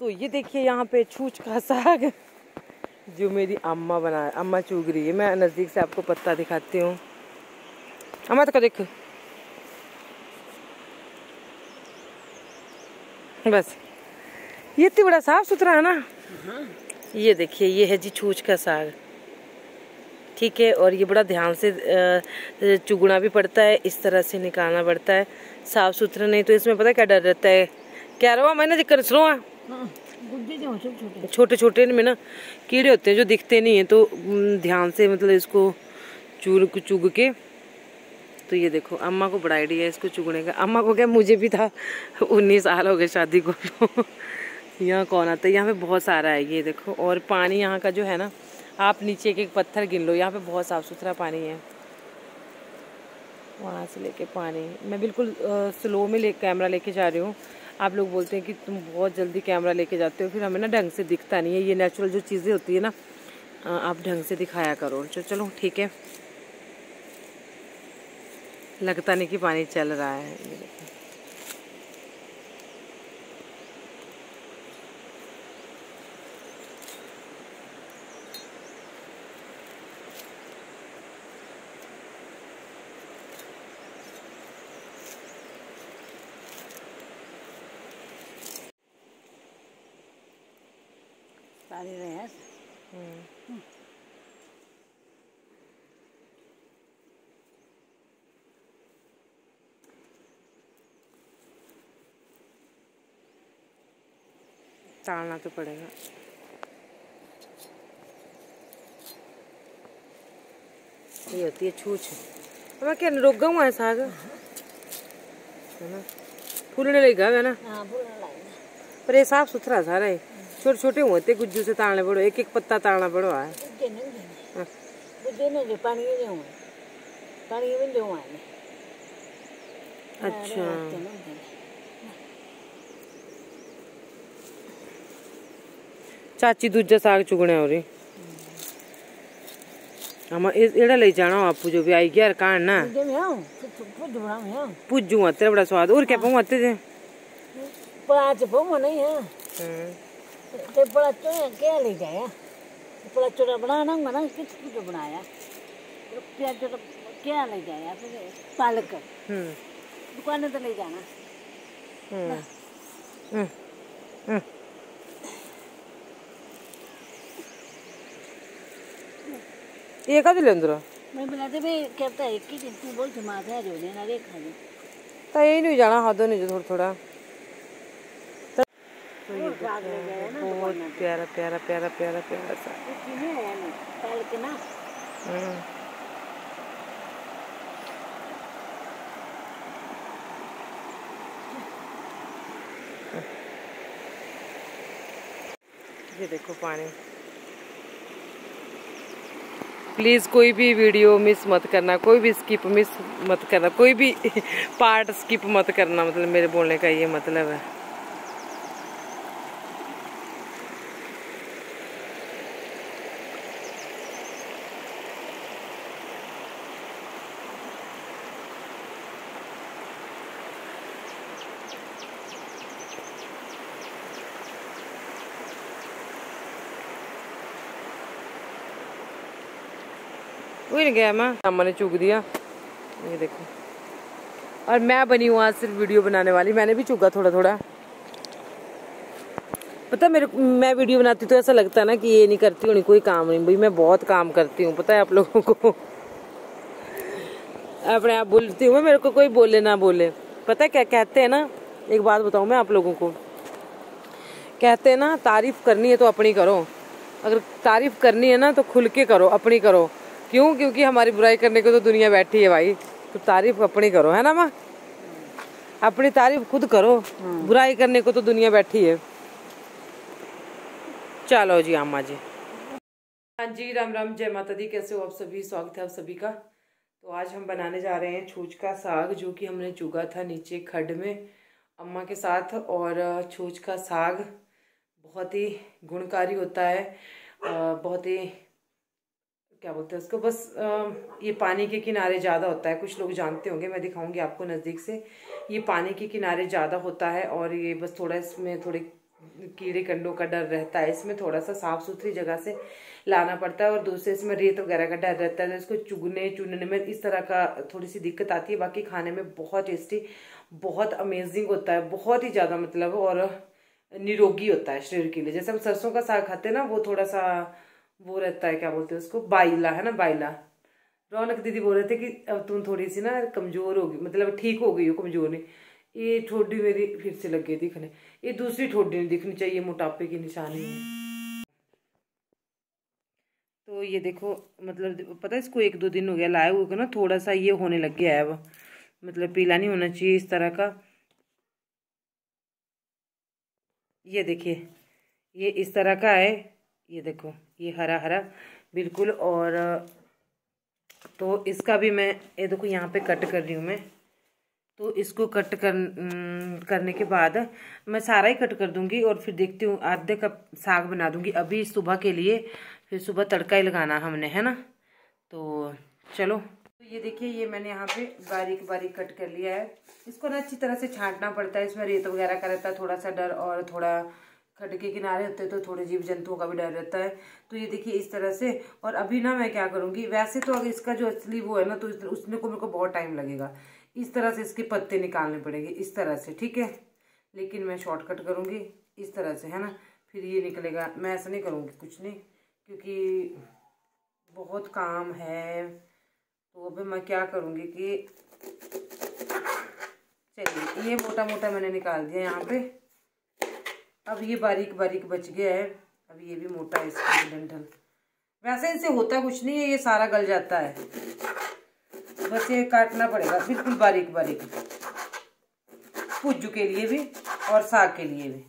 तो ये देखिए यहाँ पे छूछ का साग जो मेरी अम्मा बना अम्मा चूग रही है। मैं नज़दीक से आपको पत्ता दिखाती हूँ। अम्मा तो देख। बस। ये इतनी बड़ा साफ़ सुथरा है ना? ये देखिए ये है जी छूछ का साग। ठीक है और ये बड़ा ध्यान से चुगना भी पड़ता है इस तरह से निकालना पड़ता है। साफ़ सुथरा नहीं तो इसमें पता क्या डर रहता है? क्या रहा मैंने दिक्कत सुनो। छोटे। छोटे में ना कीड़े होते हैं जो दिखते नहीं है तो ध्यान से मतलब इसको चूर, चुग के तो ये देखो, अम्मा को बड़ा आइडिया है इसको चुगने का। अम्मा को क्या मुझे भी था, उन्नीस साल हो गए शादी को। यहाँ कौन आता है? यहाँ पे बहुत सारा है, ये देखो। और पानी यहाँ का जो है ना, आप नीचे एक एक पत्थर गिन लो, यहाँ पे बहुत साफ़ सुथरा पानी है। वहाँ से लेके पानी, मैं बिल्कुल स्लो में ले, कैमरा लेके जा रही हूँ। आप लोग बोलते हैं कि तुम बहुत जल्दी कैमरा लेके जाते हो, फिर हमें ना ढंग से दिखता नहीं है। ये नेचुरल जो चीज़ें होती है ना आप ढंग से दिखाया करो। चलो ठीक है। लगता नहीं कि पानी चल रहा है। पानी रहे हम्म। ताड़ना तो पड़ेगा। ये होती है छूछ। अब क्या रोगा हुआ है साग? है ना? फूलने लगेगा है ना? हाँ। पर ये साफ़ सुथरा सारा है। छोटे छोटे होते गुज्जू से ताड़ने पड़ो एक एक पत्ता ताड़ना पड़ो है। हाँ। अच्छा। चाची दूजा साग चुगने और एड़ा ले जाना आपू जो भी आई गया कान ना। पूजू तेरा बड़ा स्वाद। और क्या पाऊ आते थे पाँच पाऊ नहीं है। हाँ। क्या ले जाया। बनाना होगा ना किस बनाया? क्या ले जाया फिर पालक। हम्म। दुकान तो ले जाना। हम्म। हम्म। ये मैं बनाते भी कहता है कि तू बोल जो तो यही नहीं जाना हाथों नहीं जो थोड़ा थोड़ा तो ये बहुत प्यारा प्यारा प्यारा प्यारा प्यारा सा। ना। हम्म। ये देखो पानी। प्लीज़ कोई भी वीडियो मिस मत करना कोई भी स्किप मिस मत करना कोई भी पार्ट स्किप मत करना मतलब मेरे बोलने का ये मतलब है। नहीं गया मैं। अम्मा ने चुग दिया। ये देखो। और मैं बनी हूँ आज सिर्फ़ वीडियो बनाने वाली। मैंने भी चुगा थोड़ा थोड़ा पता मेरे मैं वीडियो बनाती तो ऐसा लगता है ना कि ये नहीं करती हूँ कोई काम नहीं। भाई मैं बहुत काम करती हूँ, पता है आप लोगों को। अपने आप बोलती हूँ मेरे को कोई बोले ना बोले। पता है क्या कहते हैं ना? एक बात बताऊँ मैं आप लोगों को। कहते हैं ना, तारीफ़ करनी है तो अपनी करो। अगर तारीफ़ करनी है ना तो खुल के करो, अपनी करो। क्यों? क्योंकि हमारी बुराई करने को तो दुनिया बैठी है भाई। तो तारीफ़ अपनी करो है ना माँ? अपनी तारीफ़ खुद करो। बुराई करने को तो दुनिया बैठी है। चलो जी अम्मा जी। हाँ जी राम राम जय माता दी। कैसे हो आप सभी? स्वागत है आप सभी का। तो आज हम बनाने जा रहे हैं छूछ का साग जो कि हमने चुगा था नीचे खड में अम्मा के साथ। और छूछ का साग बहुत ही गुणकारी होता है। बहुत ही क्या बोलते हैं उसको? बस ये पानी के किनारे ज़्यादा होता है। कुछ लोग जानते होंगे, मैं दिखाऊँगी आपको नज़दीक से। ये पानी के किनारे ज़्यादा होता है और ये बस थोड़ा इसमें थोड़े कीड़े कंडों का डर रहता है। इसमें थोड़ा सा साफ़ सुथरी जगह से लाना पड़ता है और दूसरे इसमें रेत वगैरह का डर रहता है। तो इसको चुगने, चुनने में इस तरह का थोड़ी सी दिक्कत आती है। बाकी खाने में बहुत टेस्टी, बहुत अमेजिंग होता है। बहुत ही ज़्यादा मतलब और निरोगी होता है शरीर के लिए। जैसे हम सरसों का साग खाते हैं ना, वो थोड़ा सा वो रहता है, क्या बोलते हैं उसको? बाइला, है ना, बाइला। रौनक दीदी बोल रहे थे कि अब तुम थोड़ी सी ना कमज़ोर होगी मतलब ठीक हो गई हो, कमज़ोर नहीं। ये ठोडी मेरी फिर से लग गई दिखने ये दूसरी ठोडी नहीं दिखनी चाहिए, मोटापे की निशानी। है तो ये देखो मतलब पता है इसको एक दो दिन हो गया लाए हुए ना, थोड़ा सा ये होने लग गया है अब। मतलब पीला नहीं होना चाहिए इस तरह का। ये देखिए, ये इस तरह का है। ये देखो, ये हरा हरा बिल्कुल, और तो इसका भी मैं, ये देखो, यहाँ पे कट कर रही हूँ मैं। तो इसको कट कर करने के बाद मैं सारा ही कट कर दूँगी और फिर देखती हूँ, आधे कप साग बना दूँगी। अभी सुबह के लिए, फिर सुबह तड़का ही लगाना हमने, है ना? तो चलो तो ये देखिए, ये मैंने यहाँ पे बारीक बारीक कट कर लिया है। इसको ना अच्छी तरह से छांटना पड़ता है, इसमें रेत वगैरह का रहता है, थोड़ा सा डर और थोड़ा खड के किनारे होते हैं तो थोड़े जीव जंतुओं का भी डर रहता है। तो ये देखिए इस तरह से, और अभी ना मैं क्या करूँगी, वैसे तो अगर इसका जो असली वो है ना तो उसमें को मेरे को बहुत टाइम लगेगा। इस तरह से इसके पत्ते निकालने पड़ेंगे, इस तरह से, ठीक है? लेकिन मैं शॉर्टकट करूँगी, इस तरह से, है ना? फिर ये निकलेगा। मैं ऐसा नहीं करूँगी कुछ नहीं, क्योंकि बहुत काम है। तो अभी मैं क्या करूँगी कि, चलिए, ये मोटा मोटा मैंने निकाल दिया यहाँ पे। अब ये बारीक बारीक बच गया है। अब ये भी मोटा है इसका डंठल। वैसे इनसे होता कुछ नहीं है, ये सारा गल जाता है। बस ये काटना पड़ेगा, बिल्कुल बारीक बारीक। पुज्जू के लिए भी और साग के लिए भी।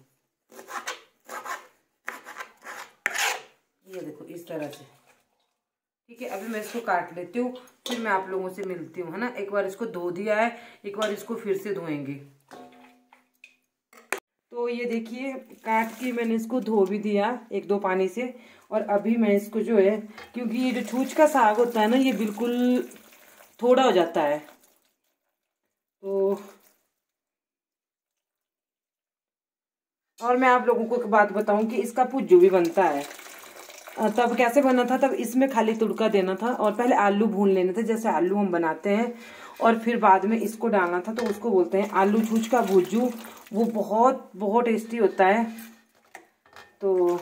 ये देखो, इस तरह से। ठीक है, अभी मैं इसको काट लेती हूँ, फिर मैं आप लोगों से मिलती हूँ, है ना? एक बार इसको धो दिया है, एक बार इसको फिर से धोएँगे। तो ये देखिए, काट के मैंने इसको धो भी दिया एक दो पानी से, और अभी मैं इसको जो है, क्योंकि ये जो छूछ का साग होता है ना, ये बिल्कुल थोड़ा हो जाता है। तो और मैं आप लोगों को एक बात बताऊँ कि इसका पुज्जू भी बनता है। तब कैसे बना था? तब इसमें खाली तुड़का देना था, और पहले आलू भून लेने थे, जैसे आलू हम बनाते हैं और फिर बाद में इसको डालना था तो उसको बोलते हैं आलू छूछ का भुज्जू वो बहुत बहुत टेस्टी होता है। तो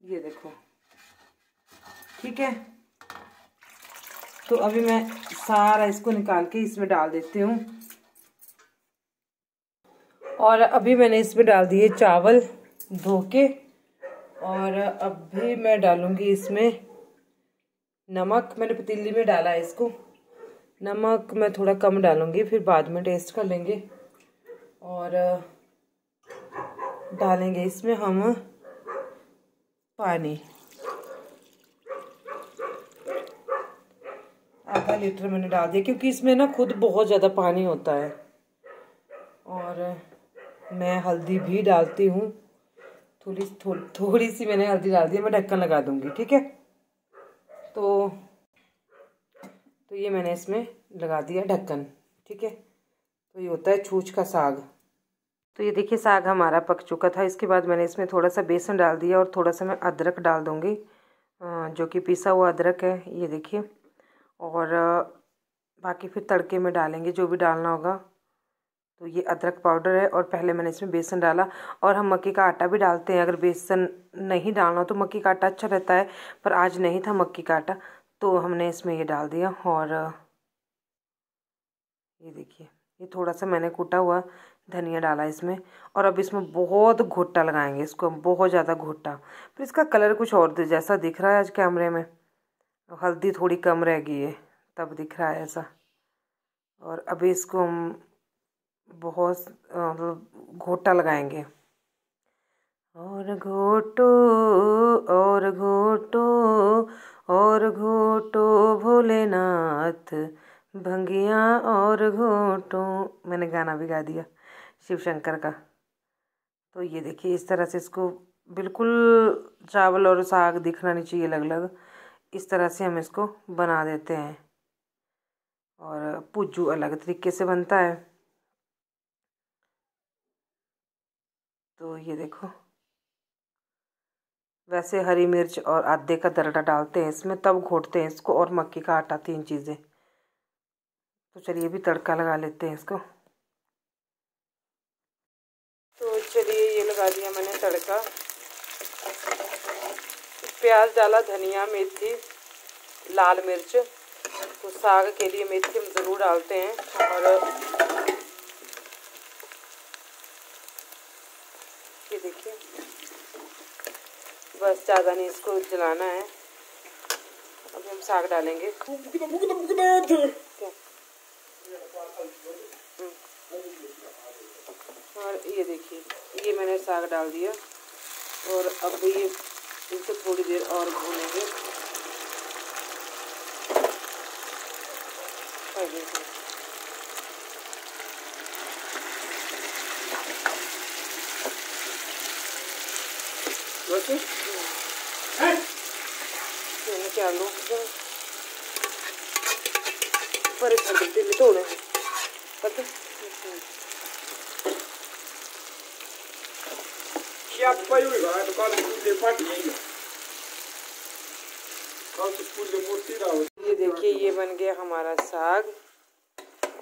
ये देखो। ठीक है? तो अभी मैं सारा इसको निकाल के इसमें डाल देती हूँ। और अभी मैंने इसमें डाल दिए चावल धो के। और अभी मैं डालूँगी इसमें नमक मैंने पतीली में डाला है इसको। नमक मैं थोड़ा कम डालूँगी फिर बाद में टेस्ट कर लेंगे। और डालेंगे इसमें हम पानी। आधा लीटर मैंने डाल दिया क्योंकि इसमें ना खुद बहुत ज़्यादा पानी होता है। और मैं हल्दी भी डालती हूँ। थोड़ी थो, थोड़ी सी मैंने हल्दी डाल दी मैं ढक्कन लगा दूँगी ठीक है? तो तो ये मैंने इसमें लगा दिया ढक्कन, ठीक है? तो ये होता है छूछ का साग। तो ये देखिए, साग हमारा पक चुका था। इसके बाद मैंने इसमें थोड़ा सा बेसन डाल दिया और थोड़ा सा मैं अदरक डाल दूँगी जो कि पिसा हुआ अदरक है, ये देखिए। और बाकी फिर तड़के में डालेंगे, जो भी डालना होगा। तो ये अदरक पाउडर है और पहले मैंने इसमें बेसन डाला और हम मक्की का आटा भी डालते हैं। अगर बेसन नहीं डालना हो तो मक्की का आटा अच्छा रहता है, पर आज नहीं था मक्की का आटा तो हमने इसमें ये डाल दिया और ये देखिए, ये थोड़ा सा मैंने कूटा हुआ धनिया डाला इसमें और अब इसमें बहुत घोटा लगाएँगे इसको बहुत ज़्यादा घोटा फिर इसका कलर कुछ और जैसा दिख रहा है आज कैमरे में। हल्दी थोड़ी कम रह गई है, तब दिख रहा है ऐसा। और अभी इसको हम बहुत मतलब घोटा लगाएँगे। और घोटो और घोटो और घोटो भोलेनाथ, भंगिया और घोटो। मैंने गाना भी गा दिया शिव शंकर का। तो ये देखिए, इस तरह से इसको बिल्कुल चावल और साग दिखना नहीं चाहिए अलग अलग इस तरह से हम इसको बना देते हैं। और पुज्जू अलग तरीके से बनता है। तो ये देखो। वैसे हरी मिर्च और आदे का दरड़ा डालते हैं इसमें, तब घोटते हैं इसको और मक्की का आटा, तीन चीज़ें। तो चलिए भी तड़का लगा लेते हैं इसको। तो चलिए ये लगा दिया मैंने तड़का। प्याज डाला, धनिया, मेथी, लाल मिर्च। तो साग के लिए मेथी हम ज़रूर डालते हैं और ये देखिए बस ज़्यादा नहीं, इसको जलाना है। अभी हम साग डालेंगे। और ये देखिए, ये मैंने साग डाल दिया। और अब ये थोड़ी देर और भूनेंगे। मैंने क्या पर दिल्ली तोड़े पता? ये देखिए ये बन गया हमारा साग।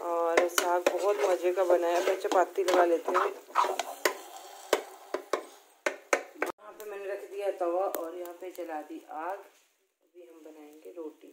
और साग बहुत मज़े का बना है मैं चपाती लगा लेते हैं। यहाँ पे मैंने रख दिया तवा और यहाँ पे जला दी आग। अभी हम बनाएँगे रोटी।